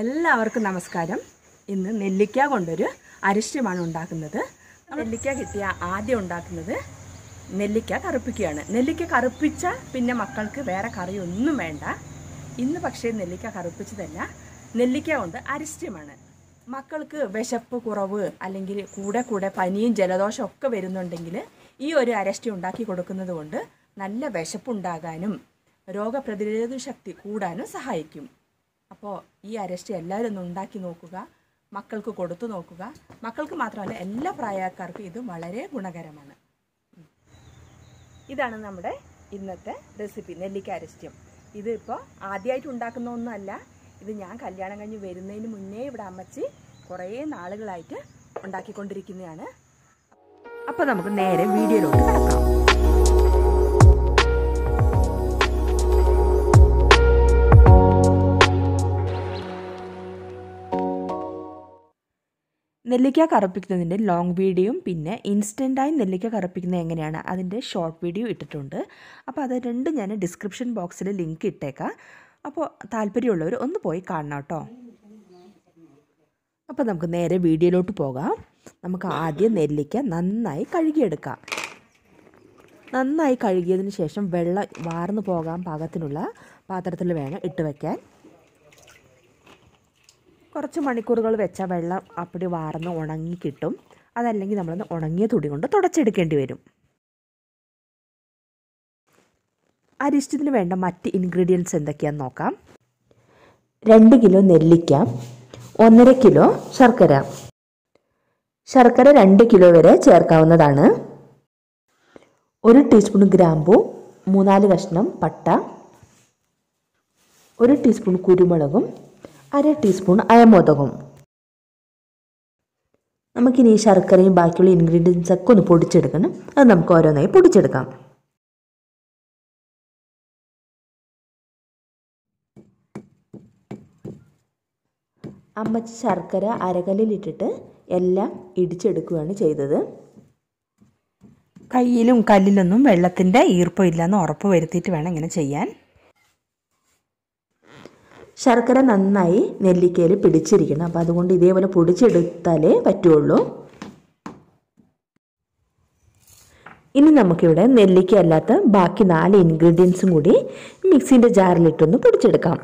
എല്ലാവർക്കും നമസ്കാരം. ഇന്ന് നെല്ലിക്ക കൊണ്ടൊരു അരിഷ്ടമാണ് ഉണ്ടാക്കുന്നത്. നെല്ലിക്ക കിട്ടിയ ആദ്യം ഉണ്ടാക്കുന്നത് നെല്ലിക്ക കറുപ്പിക്കുകയാണ് നെല്ലിക്ക കറുപ്പിച്ച പിന്നെ മക്കൾക്ക് വേറെ കറിയൊന്നും വേണ്ട. ഇന്ന് പക്ഷേ നെല്ലിക്ക കറുപ്പിച്ചതല്ല. നെല്ലിക്ക കൊണ്ട് അരിഷ്ടമാണ് മക്കൾക്ക് വിശപ്പ് കുറവ് അല്ലെങ്കിൽ കൂടെ കൂടെ പനിയും ജലദോഷം ഒക്കെ വരുന്നുണ്ടെങ്കിൽ ഈ ഒരു അരഷ്ടി ഉണ്ടാക്കി കൊടുക്കുന്നത് കൊണ്ട് നല്ല വിശപ്പുണ്ടാകാനും രോഗപ്രതിരോധ ശക്തി കൂടാനും സഹായിക്കും. അപ്പോൾ ഈ അരസ്റ്റ് എല്ലാവരും ഒന്ന് ഉണ്ടാക്കി നോക്കുക മക്കൾക്ക് കൊടുത്തു നോക്കുക. മക്കൾക്ക് മാത്രമല്ല എല്ലാ പ്രായക്കാർക്കും ഇത് വളരെ ഗുണകരമാണ്. ഇതാണ് നമ്മുടെ ഇന്നത്തെ റെസിപ്പി നെല്ലിക്ക അരസ്റ്റ്യം ഇത് ആദ്യമായിട്ട് ഉണ്ടാക്കുന്ന ഒന്നുമല്ല ഇത് ഞാൻ കല്യാണം കഴിഞ്ഞ് വരുന്നതിന് മുന്നേ ഇവിടെ അമ്മച്ചി കുറേ നാളുകളായിട്ട് ഉണ്ടാക്കിക്കൊണ്ടിരിക്കുന്നതാണ്. അപ്പോൾ നമുക്ക് നേരെ വീഡിയോയിലോട്ട് കിടക്കാം. നെല്ലിക്ക കറുപ്പിക്കുന്നതിന്റെ ലോങ് വീഡിയോയും പിന്നെ ഇൻസ്റ്റന്റായി നെല്ലിക്ക കറുപ്പിക്കുന്നത് എങ്ങനെയാണ്? അതിന്റെ ഷോർട്ട് വീഡിയോ ഇട്ടിട്ടുണ്ട്. അപ്പോൾ അത് രണ്ടും ഞാൻ ഡിസ്ക്രിപ്ഷൻ ബോക്സിൽ ലിങ്ക് ഇട്ടേക്കാം. അപ്പോൾ താല്പര്യമുള്ളവർ ഒന്ന് പോയി കാണണം കേട്ടോ. അപ്പോൾ നമുക്ക് നേരെ വീഡിയോയിലോട്ട് പോകാം. നമുക്ക് ആദ്യം നെല്ലിക്ക നന്നായി കഴുകിയെടുക്കാം. നന്നായി കഴുകിയതിന് ശേഷം വെള്ളം വാർന്നു പോകാൻ പാകത്തിനുള്ള പാത്രത്തിൽ വേണം ഇട്ട് വയ്ക്കാൻ കുറച്ച് മണിക്കൂറുകൾ വെച്ച വെള്ളം അപ്പടി വാർന്ന് ഉണങ്ങി കിട്ടും. അതല്ലെങ്കിൽ നമ്മളൊന്ന് ഉണങ്ങിയ തുടി കൊണ്ട് തുടച്ചെടുക്കേണ്ടി വരും. അരിഷ്ടത്തിന് വേണ്ട മറ്റ് ഇൻഗ്രീഡിയൻസ് എന്തൊക്കെയാണെന്ന് നോക്കാം. രണ്ട് കിലോ നെല്ലിക്ക ഒന്നര കിലോ ശർക്കര. ശർക്കര രണ്ട് കിലോ വരെ ചേർക്കാവുന്നതാണ്. ഒരു ടീസ്പൂൺ ഗ്രാമ്പു മൂന്നാൽ കഷ്ണം പട്ട ഒരു ടീസ്പൂൺ കുരുമുളകും അര ടീസ്പൂൺ അയമോദകവും നമുക്കിനി ഈ ശർക്കരയും ബാക്കിയുള്ള ഇൻഗ്രീഡിയൻസ് ഒക്കെ ഒന്ന് പൊടിച്ചെടുക്കണം. അത് നമുക്ക് ഓരോന്നായി പൊടിച്ചെടുക്കാം. അമ്മച്ചി ശർക്കര അരകല്ലിലിട്ടിട്ട് എല്ലാം ഇടിച്ചെടുക്കുകയാണ് ചെയ്തത്. കയ്യിലും കല്ലിലൊന്നും വെള്ളത്തിന്റെ ഈർപ്പം ഇല്ലയെന്ന് ഉറപ്പ് വരുത്തിയിട്ട് വേണം ഇങ്ങനെ ചെയ്യാൻ. ശർക്കര നന്നായി നെല്ലിക്കയിൽ പിടിച്ചിരിക്കണം. അപ്പോൾ അതുകൊണ്ട് ഇതേപോലെ പൊടിച്ചെടുത്താലേ പറ്റുള്ളൂ. ഇനി നമുക്കിവിടെ നെല്ലിക്ക അല്ലാത്ത ബാക്കി നാല് ഇൻഗ്രീഡിയൻസും കൂടി മിക്സിന്റെ ജാറിലിട്ടൊന്ന് പൊടിച്ചെടുക്കാം.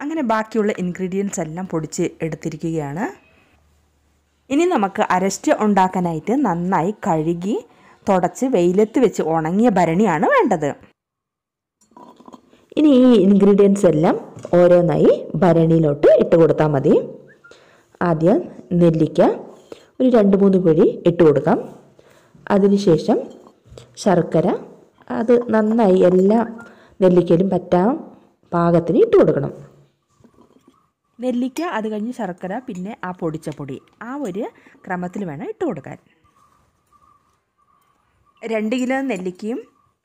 അങ്ങനെ ബാക്കിയുള്ള ഇൻഗ്രീഡിയൻസ് എല്ലാം പൊടിച്ച് എടുത്തിരിക്കുകയാണ്. ഇനി നമുക്ക് അരസ്റ്റ് ഉണ്ടാക്കാനായിട്ട് നന്നായി കഴുകി തുടച്ച് വെയിലത്ത് വെച്ച് ഉണങ്ങിയ ഭരണിയാണ് വേണ്ടത്. ഇനി ഈ ഇൻഗ്രീഡിയൻസ് എല്ലാം ഓരോന്നായി ഭരണിയിലോട്ട് ഇട്ട് കൊടുത്താൽ മതി. ആദ്യം നെല്ലിക്ക ഒരു രണ്ട് മൂന്ന് പൊഴി ഇട്ട് കൊടുക്കാം. അതിനുശേഷം ശർക്കര അത് നന്നായി എല്ലാ നെല്ലിക്കയിലും പറ്റാൻ പാകത്തിന് ഇട്ട് കൊടുക്കണം. നെല്ലിക്ക അത് കഴിഞ്ഞ് ശർക്കര പിന്നെ ആ പൊടിച്ച പൊടി. ആ ഒരു ക്രമത്തിൽ വേണം ഇട്ട് കൊടുക്കാൻ. രണ്ട് കിലോ നെല്ലിക്കയും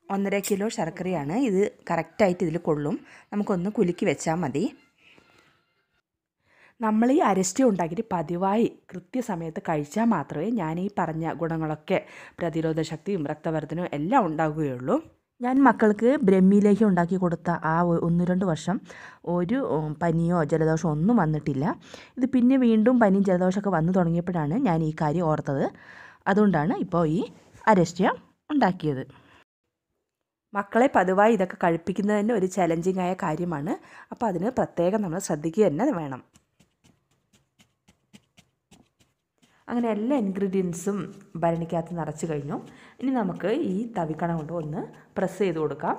ഒന്നര കിലോ ശർക്കരയാണ് ഇത് കറക്റ്റായിട്ട് ഇതിൽ കൊള്ളും. നമുക്കൊന്ന് കുലുക്കി വെച്ചാൽ മതി. നമ്മൾ ഈ അരസ്റ്റി ഉണ്ടാക്കിയിട്ട് പതിവായി കൃത്യസമയത്ത് കഴിച്ചാൽ മാത്രമേ ഞാൻ ഈ പറഞ്ഞ ഗുണങ്ങളൊക്കെ പ്രതിരോധ ശക്തിയും രക്തവർദ്ധനവും എല്ലാം ഉണ്ടാകുകയുള്ളൂ ഞാൻ മക്കൾക്ക് ബ്രഹ്മിയിലേക്ക് ഉണ്ടാക്കി കൊടുത്ത ആ ഒന്ന് രണ്ട് വർഷം ഒരു പനിയോ ജലദോഷമോ ഒന്നും വന്നിട്ടില്ല. ഇത് പിന്നെ വീണ്ടും പനിയും ജലദോഷമൊക്കെ വന്നു തുടങ്ങിയപ്പോഴാണ് ഞാൻ ഈ കാര്യം ഓർത്തത്. അതുകൊണ്ടാണ് ഇപ്പോൾ ഈ അരസ്റ്റ്യ ഉണ്ടാക്കിയത്. മക്കളെ പതിവായി ഇതൊക്കെ കഴിപ്പിക്കുന്നത് തന്നെ ഒരു ചലഞ്ചിങ് ആയ കാര്യമാണ്. അപ്പോൾ അതിന് പ്രത്യേകം നമ്മൾ ശ്രദ്ധിക്കുക തന്നെ വേണം. അങ്ങനെ എല്ലാ ഇൻഗ്രീഡിയൻസും ഭരണിക്കകത്ത് നിറച്ച് കഴിഞ്ഞു. ഇനി നമുക്ക് ഈ തവിക്കണ കൊണ്ട് ഒന്ന് പ്രസ് ചെയ്ത് കൊടുക്കാം.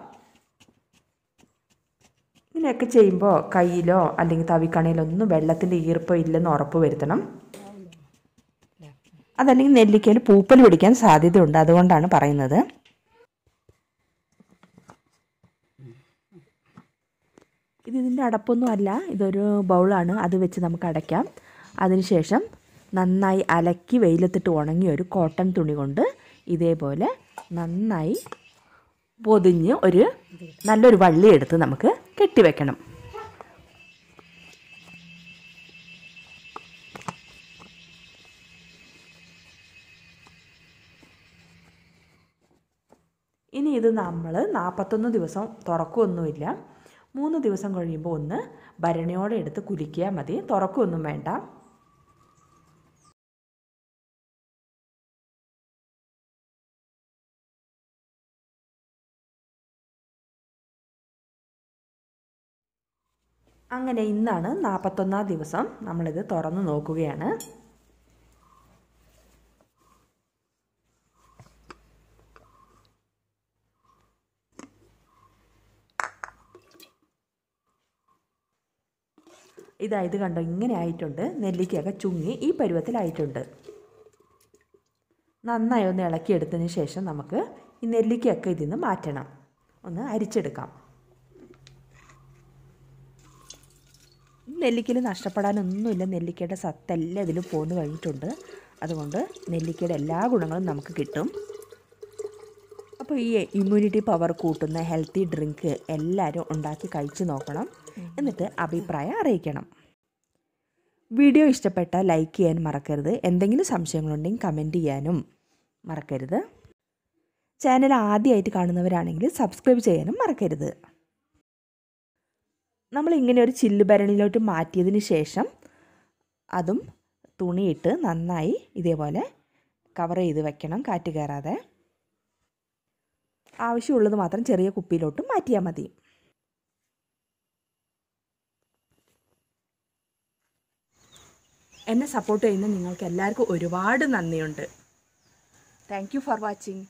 ഇങ്ങനെയൊക്കെ ചെയ്യുമ്പോൾ കയ്യിലോ അല്ലെങ്കിൽ തവിക്കണയിലോ ഒന്നും വെള്ളത്തിന്റെ ഈർപ്പം ഇല്ലെന്ന് ഉറപ്പ് വരുത്തണം. അതല്ലെങ്കിൽ നെല്ലിക്കയിൽ പൂപ്പൽ പിടിക്കാൻ സാധ്യതയുണ്ട്. അതുകൊണ്ടാണ് പറയുന്നത്. ഇത് ഇതിന്റെ അടപ്പൊന്നും അല്ല. ഇതൊരു ബൗളാണ് അത് വെച്ച് നമുക്ക് അടയ്ക്കാം. അതിനുശേഷം നന്നായി അലക്കി വെയിലത്തിട്ട് ഉണങ്ങിയ ഒരു കോട്ടൺ തുണി കൊണ്ട് ഇതേപോലെ നന്നായി പൊതിഞ്ഞ് ഒരു നല്ലൊരു വള്ളി എടുത്ത് നമുക്ക് കെട്ടിവെക്കണം ഇനി ഇത് നമ്മൾ നാൽപ്പത്തൊന്ന് ദിവസം തുറക്കുമൊന്നുമില്ല മൂന്ന് ദിവസം കഴിയുമ്പോൾ ഒന്ന് ഭരണിയോടെ എടുത്ത് കുലിക്കിയാൽ മതി. തുറക്കുമൊന്നും വേണ്ട. അങ്ങനെ ഇന്നാണ് നാൽപ്പത്തൊന്നാം ദിവസം. നമ്മളിത് തുറന്ന് നോക്കുകയാണ്. ഇതാ ഇത് കണ്ടോ ഇങ്ങനെ ആയിട്ടുണ്ട്. നെല്ലിക്കയൊക്കെ ചുങ്ങി ഈ പരുവത്തിലായിട്ടുണ്ട്. നന്നായി ഒന്ന് ഇളക്കിയെടുത്തതിന് ശേഷം നമുക്ക് ഈ നെല്ലിക്കയൊക്കെ ഇതിൽ നിന്ന് മാറ്റണം. ഒന്ന് അരിച്ചെടുക്കാം. നെല്ലിക്കയിൽ നഷ്ടപ്പെടാനൊന്നുമില്ല. നെല്ലിക്കയുടെ സത്തെല്ലാം ഇതിൽ പോന്നു കഴിഞ്ഞിട്ടുണ്ട്. അതുകൊണ്ട് നെല്ലിക്കയുടെ എല്ലാ ഗുണങ്ങളും നമുക്ക് കിട്ടും. അപ്പോൾ ഈ ഇമ്മ്യൂണിറ്റി പവർ കൂട്ടുന്ന ഹെൽത്തി ഡ്രിങ്ക് എല്ലാവരും ഉണ്ടാക്കി കഴിച്ചു നോക്കണം. എന്നിട്ട് അഭിപ്രായം അറിയിക്കണം. വീഡിയോ ഇഷ്ടപ്പെട്ടാൽ ലൈക്ക് ചെയ്യാൻ മറക്കരുത്. എന്തെങ്കിലും സംശയങ്ങളുണ്ടെങ്കിൽ കമന്റ് ചെയ്യാനും മറക്കരുത്. ചാനൽ ആദ്യമായിട്ട് കാണുന്നവരാണെങ്കിൽ സബ്സ്ക്രൈബ് ചെയ്യാനും മറക്കരുത്. നമ്മൾ ഇങ്ങനെ ഒരു ചില്ല് ഭരണിയിലോട്ട് മാറ്റിയതിന് ശേഷം അതും തുണിയിട്ട് നന്നായി ഇതേപോലെ കവർ ചെയ്ത് വെക്കണം കാറ്റ് കയറാതെ. ആവശ്യമുള്ളത് മാത്രം ചെറിയ കുപ്പിയിലോട്ട് മാറ്റിയാൽ മതി. എന്നെ സപ്പോർട്ട് ചെയ്യുന്ന നിങ്ങൾക്ക് എല്ലാവർക്കും ഒരുപാട് നന്ദിയുണ്ട്. Thank for watching